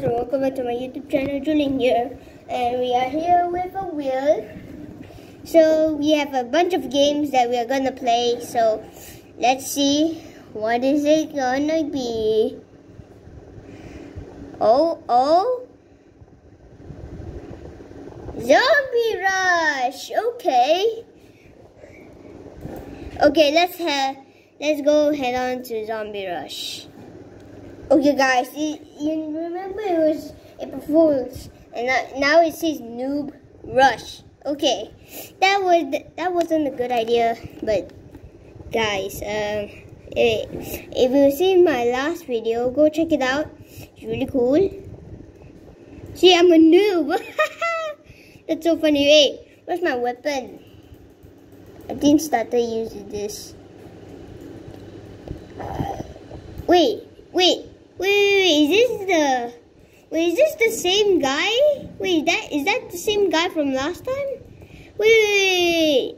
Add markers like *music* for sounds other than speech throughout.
guys welcome back to my YouTube channel, Julian here. And we are here with a wheel. So we have a bunch of games that we are gonna play. So let's see what is it gonna be. Oh, oh. Zombie Rush! Okay. Okay, let's head let's go head on to Zombie Rush. Okay, guys, you, you remember it was April Fool's, and now it says Noob Rush. Okay, that was that wasn't a good idea, but guys, um, if you've seen my last video, go check it out. It's really cool. See, I'm a noob. *laughs* That's so funny. Wait, where's my weapon? I didn't start to use this. Wait, wait. Wait, is this the... Wait, is this the same guy? Wait, that is that the same guy from last time? Wait, wait,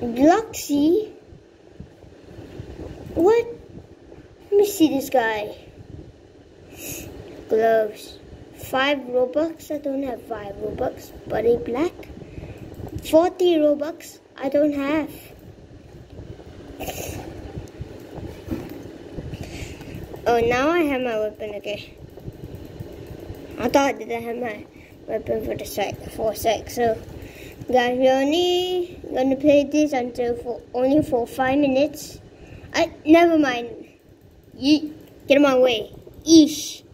wait. Gluxy? What? Let me see this guy. Gloves. Five Robux. I don't have five Robux. Body black. 40 Robux. I don't have. Oh, now I have my weapon again. I thought I didn't have my weapon for the sec, for sec. So, guys, we're only gonna play this until for only for five minutes. I never mind. You get in my way. Eesh.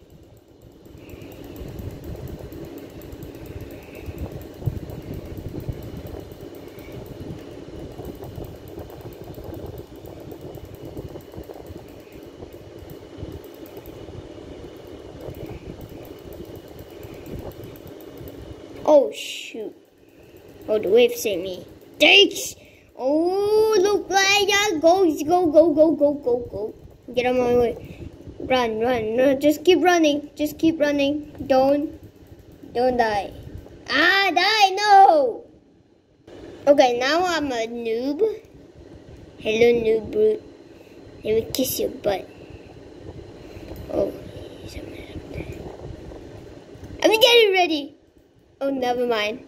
Oh, shoot. Oh, the wave saved me. Thanks! Oh, look like that. Go, go, go, go, go, go, go. Get on my way. Run, run, run. Just keep running. Just keep running. Don't, don't die. Ah, die, no! Okay, now I'm a noob. Hello, noob brute. Let me kiss your butt. Oh. I'm getting ready. Oh, never mind.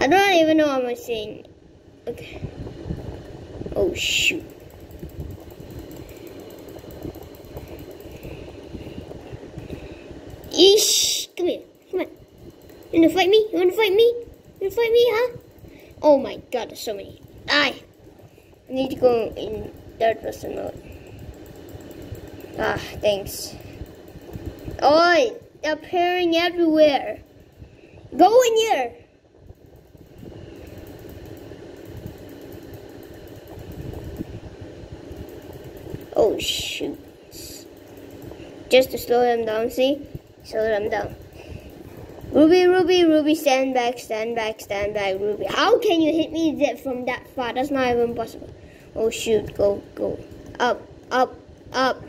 I don't even know what I'm saying. Okay. Oh, shoot. Eesh. Come here. Come on. You wanna fight me? You wanna fight me? You wanna fight me, huh? Oh my god, there's so many. Die. I need to go in third person mode. Ah, thanks. They're appearing everywhere. Go in here. Oh shoot. Just to slow them down, see? Slow them down. Ruby, Ruby, Ruby, stand back, stand back, stand back, Ruby. How can you hit me that from that far? That's not even possible. Oh shoot, go, go. Up, up, up.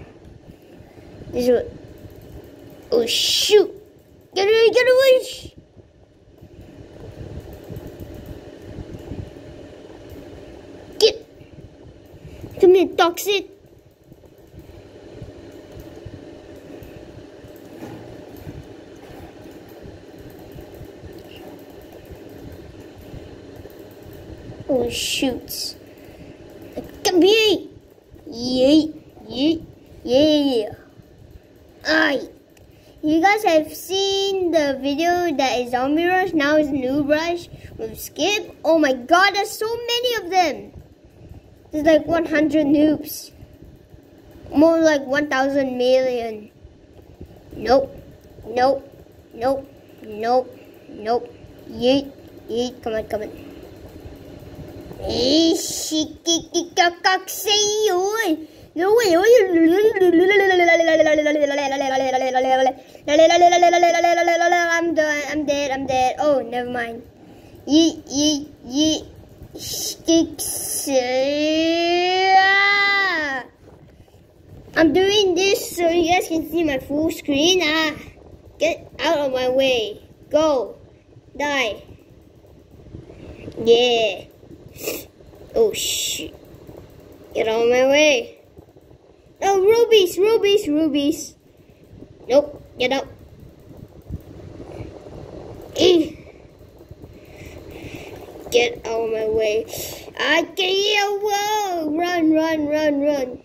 This is what Oh shoot! Get away! Get away! Get! Come here, toxic! Oh shoots! Come here! Yeah! Yeah! Yeah! Aye! You guys have seen the video that is Zombie Rush, now it's Noob Rush with Skip. Oh my god, there's so many of them. There's like 100 noobs. More like 1,000 million. Nope, nope, nope, nope, nope. Yeet, yeet, come on, come on. Ishikikikakaksayoi. No way. I'm done. I'm dead. I'm dead. Oh, never mind. Yeet, yeet, yeet. Sticks. I'm doing this so you guys can see my full screen. Ah, get out of my way. Go. Die. Yeah. Oh, shit. Get out of my way. Oh, rubies, rubies, rubies. Nope, get up. Eh. Get out of my way. I can't. Whoa! Run, run, run, run.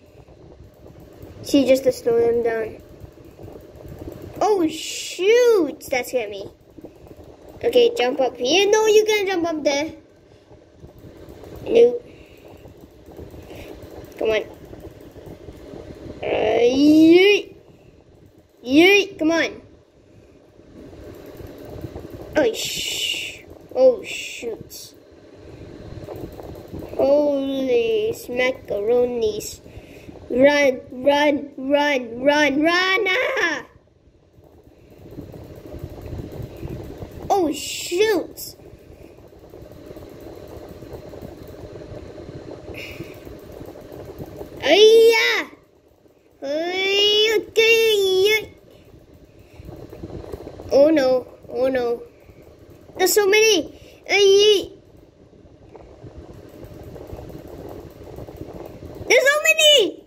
See, just to slow them down. Oh, shoot! That scared me. Okay, jump up here. No, you can't jump up there. Nope. Come on. Yeet. Yeet, come on. Oh, shh. Oh, shoot. Holy smackaroonies. Run, run, run, run, run! Ah! Oh, shoot! Ayya! Okay. Oh no, oh no. There's so many. Ay. There's so many.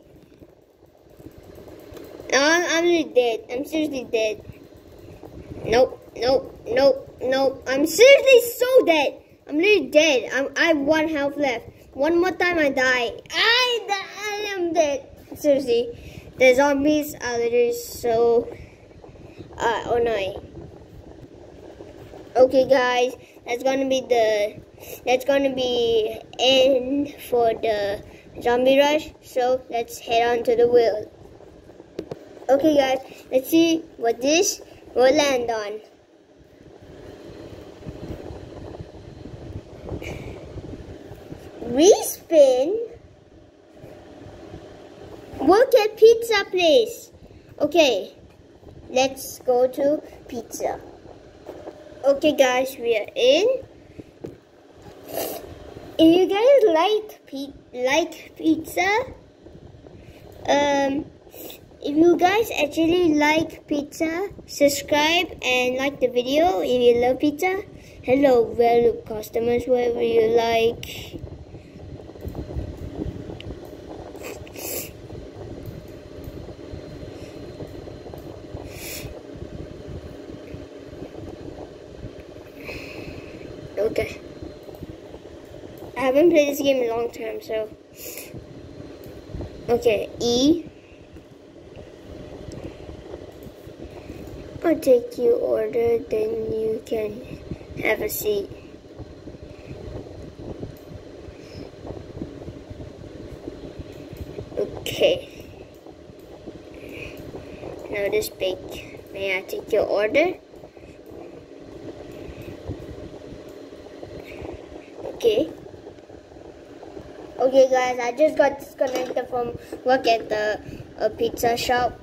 No, I'm, I'm really dead. I'm seriously dead. Nope, nope, nope, nope. I'm seriously so dead. I'm really dead. I'm, I have one health left. One more time I die. I, die, I am dead. Seriously. The zombies are literally so uh, annoying. Okay guys, that's gonna be the that's gonna be end for the zombie rush. So let's head on to the wheel. Okay guys, let's see what this will land on. Respin? Work at pizza place. Okay, let's go to pizza. Okay guys, we are in. If you guys like like pizza, um, if you guys actually like pizza, subscribe and like the video if you love pizza. Hello, value customers, wherever you like. Okay. I haven't played this game in a long time, so. Okay, E. I'll take your order, then you can have a seat. Okay. Now this big. May I take your order? Okay. Okay guys, I just got disconnected from work at the uh, pizza shop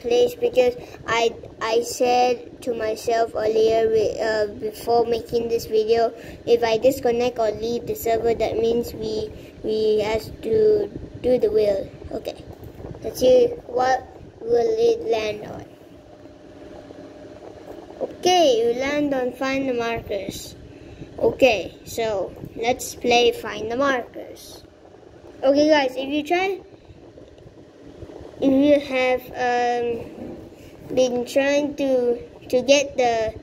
place because I I said to myself earlier uh, before making this video if I disconnect or leave the server that means we we has to do the wheel okay. Let's see what will it land on. Okay you land on find the markers. Okay, so let's play find the markers. Okay guys, if you try, if you have um, been trying to to get the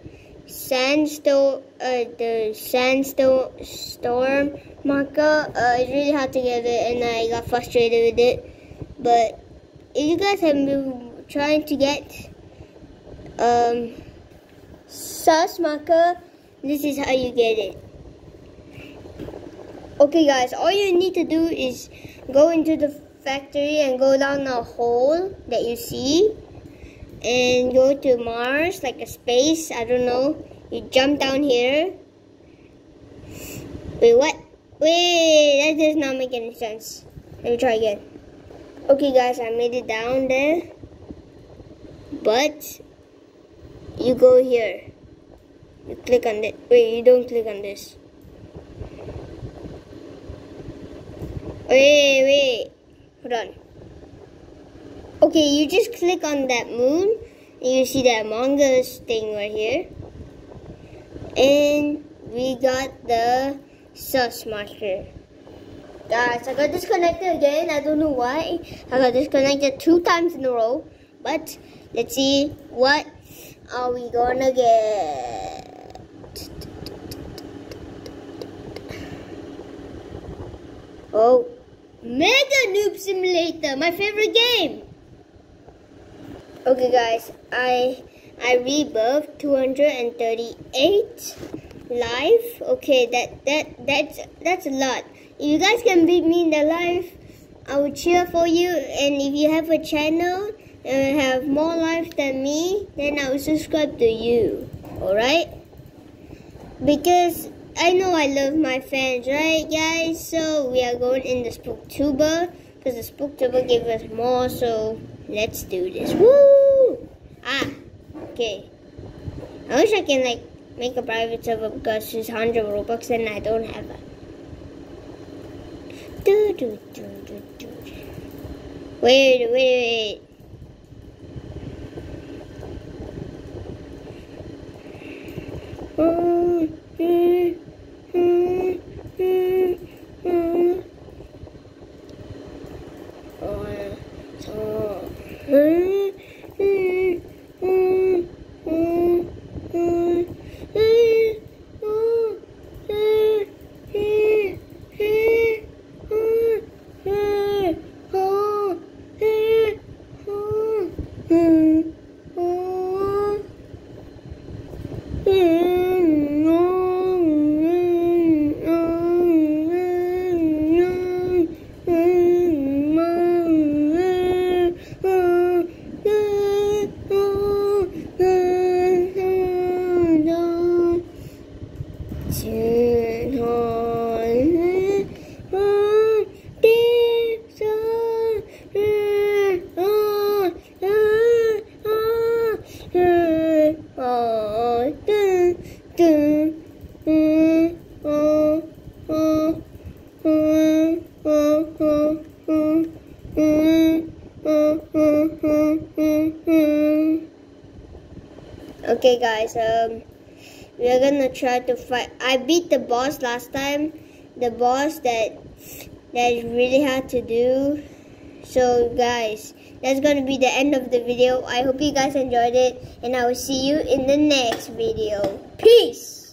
sandstone, uh, the sandstone storm marker, uh, it's really hard to get it, and I got frustrated with it. But if you guys have been trying to get um, sus marker this is how you get it. Okay guys, all you need to do is go into the factory and go down a hole that you see and go to Mars, like a space, I don't know. You jump down here. Wait, what? Wait, that does not make any sense. Let me try again. Okay guys, I made it down there. But, you go here. You click on it. Wait, you don't click on this. Wait, wait. Hold on. Okay, you just click on that moon. And you see that Us thing right here. And we got the Sus Marker. Guys, I got disconnected again. I don't know why. I got disconnected two times in a row. But let's see what are we gonna get. Oh, Mega Noob Simulator, my favorite game. Okay, guys, I I rebirth 238 life. Okay, that that that's that's a lot. If you guys can beat me in the life, I will cheer for you. And if you have a channel and have more life than me, then I will subscribe to you. Alright? Because I know I love my fans, right guys? So we are going in the Spooktuber. Because the Spooktuber gave us more, so let's do this. Woo! Ah, okay. I wish I can like make a private server because it's 100 Robux and I don't have it. Do, do, do, do, do. Wait, wait, wait. Okay guys, um, we are gonna try to fight. I beat the boss last time. The boss that that is really hard to do. So guys, that's gonna be the end of the video. I hope you guys enjoyed it and I will see you in the next video. Peace!